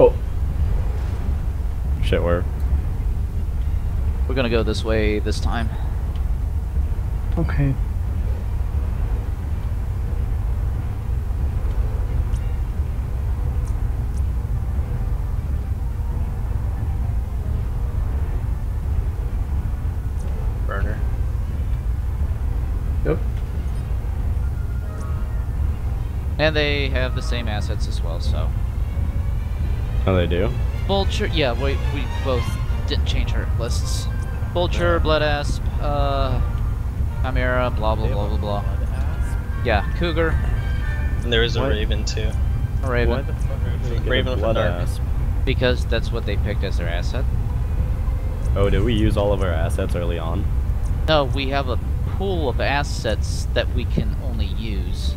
Oh, Shit, where? We're gonna go this way this time. okay. Burner. Yep. And they have the same assets as well, so. Oh, they do? Vulture, yeah, we, we both didn't change our lists. Vulture, Blood Asp, uh, Chimera, blah blah blah blah blah. Yeah, Cougar, And there is a What? Raven too. a Raven, Why the fuck are they getting Raven with a blood asp? because that's what they picked as their asset. Oh, did we use all of our assets early on? No, we have a pool of assets that we can only use.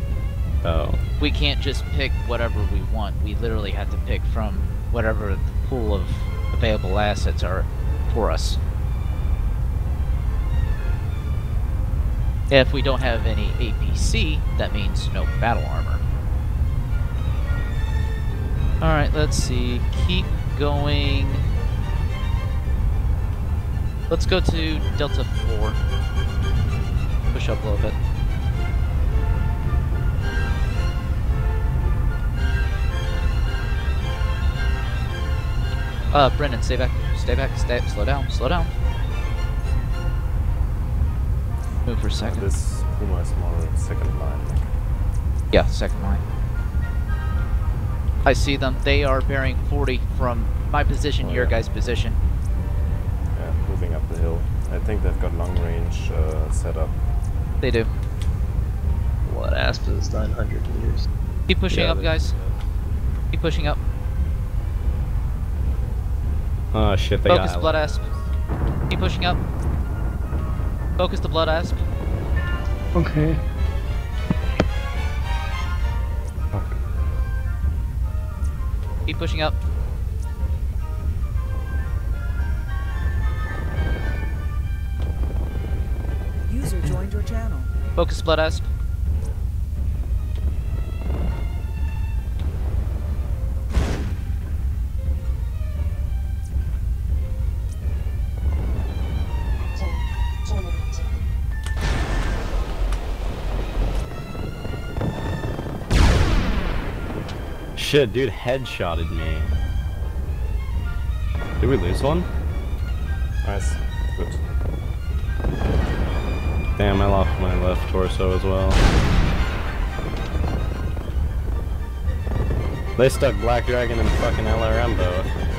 Oh. We can't just pick whatever we want. We literally have to pick from whatever the pool of available assets are for us. If we don't have any APC, that means no battle armor. Alright, let's see. Keep going. Let's go to Delta 4. Push up a little bit. Uh, Brendan, stay back. Stay back. Stay. Slow down. Slow down. Move for a second. This Puma is more second line. Yeah, second line. I see them. They are bearing 40 from my position, Oh, your yeah. guys' position. Yeah, moving up the hill. I think they've got long range uh, set up. They do. What Asp is 900 meters. Keep pushing Yeah, up, guys. Keep pushing up. Oh shit, they Focus got blood asp. Keep pushing up. Focus the blood asp. Okay. Keep pushing up. User joined your channel. Focus blood asp. Shit, dude headshotted me. Did we lose one? Nice. Good. Damn, I lost my left torso as well. They stuck Black Dragon and fucking LRM both.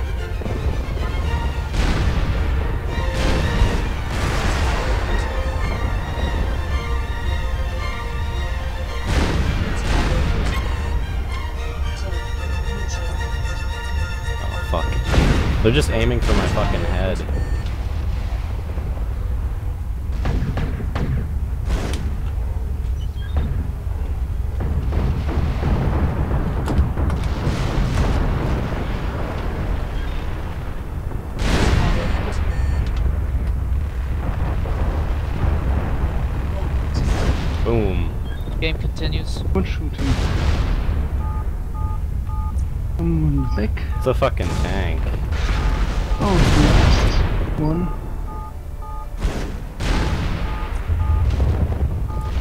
They're just aiming for my fucking head. Boom. Game continues. Good shooting. Someone back. It's a fucking tank. Oh, last one.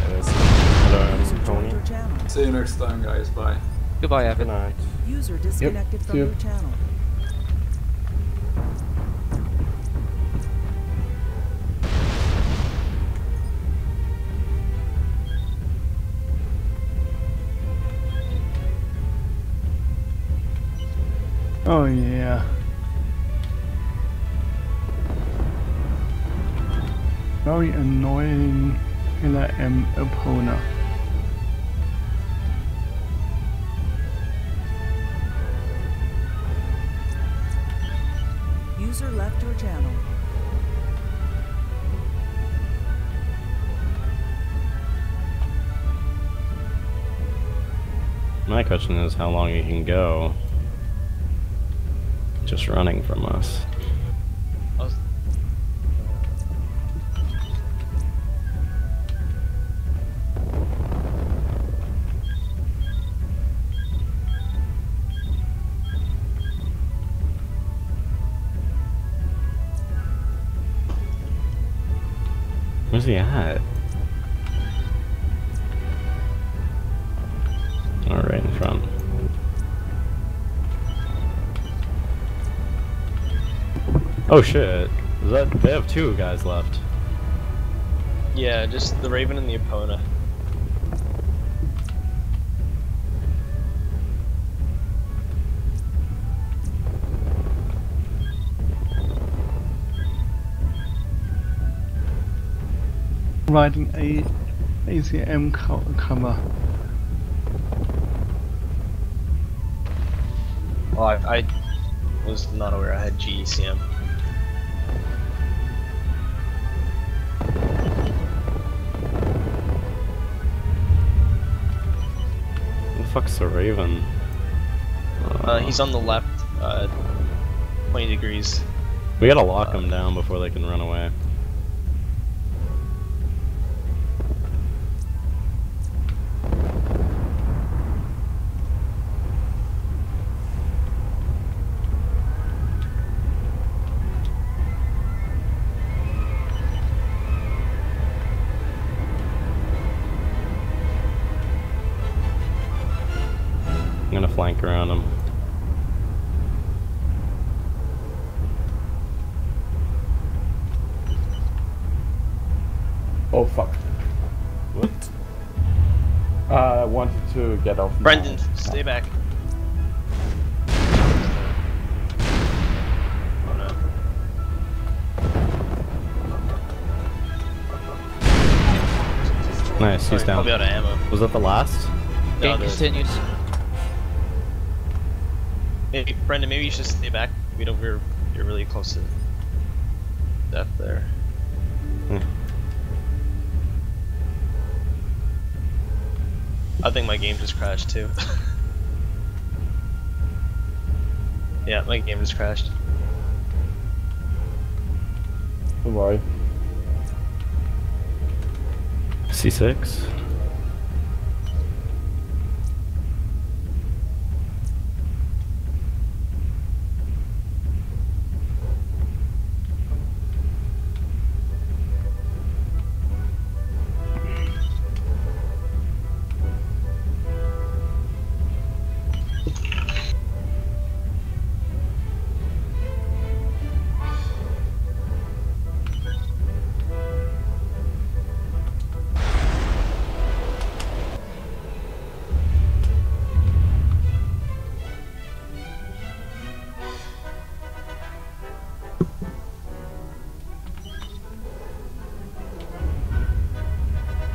There's hello, User I'm Tony. See you next time, guys. Bye. Goodbye, Good Evan. night. User disconnected from yep. your channel. Oh yeah. Very annoying LRM opponent. User left your channel. My question is how long you can go just running from us. Where's he at? Oh, right in front. Oh shit. Is that they have two guys left. Yeah, just the Raven and the Epona. Riding a ACM co- cover. Oh, I, I was not aware I had E GECM. Who the fuck's the Raven? Uh, he's on the left, uh, 20 degrees. We gotta lock them down before they can run away. I'm gonna flank around them. Oh fuck. What? Uh, I wanted to get off. now. Brendan, stay back. Oh no. Nice, he's Sorry, down. Probably out of ammo. Was that the last? No, Game there's- continues. Maybe, Brendan, maybe you should stay back. We don't. We're you're really close to death there. Hmm. I think my game just crashed too. yeah, my game just crashed. Don't worry. C6?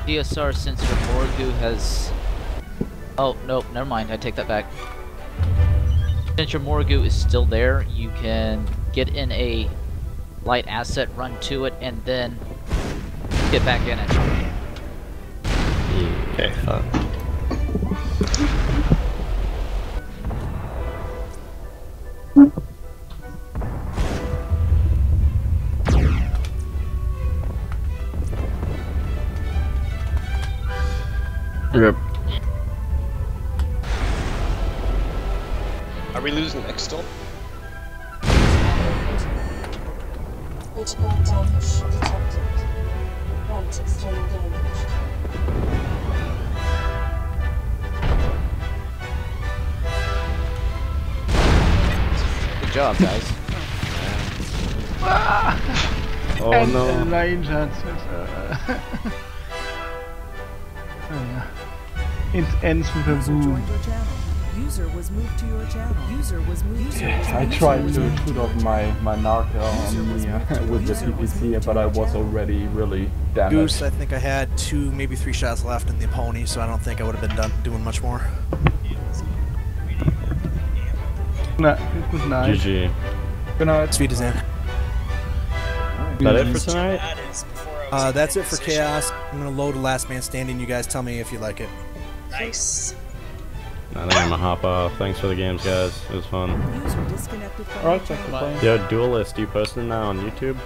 DSR sensor Morgu has. Oh, nope, never mind. I take that back. Since your Morgu is still there, you can get in a light asset, run to it, and then get back in it. Okay. Yep. Are we losing X still? Critical damage detected. Right external damage. Good job, guys. Oh and no. the Ranger. Uh, oh, yeah. It ends with a User boom. joined your channel. User was moved to your channel. User was moved. User was I tried to channel. shoot off my, my Narca on me uh, with the PPC, but I was already really damaged. Goose, I think I had two, maybe three shots left in the pony, so I don't think I would have been done doing much more. No, it was nice. GG. Good night. Sweet as in. Is that it for tonight? Uh, that's it for chaos. I'm gonna load a last man standing. You guys tell me if you like it. I think I'm gonna hop off. Thanks for the games, guys. It was fun. User disconnected from Alright, your thanks for channel. playing. Yo, Duelist, you posting that on YouTube?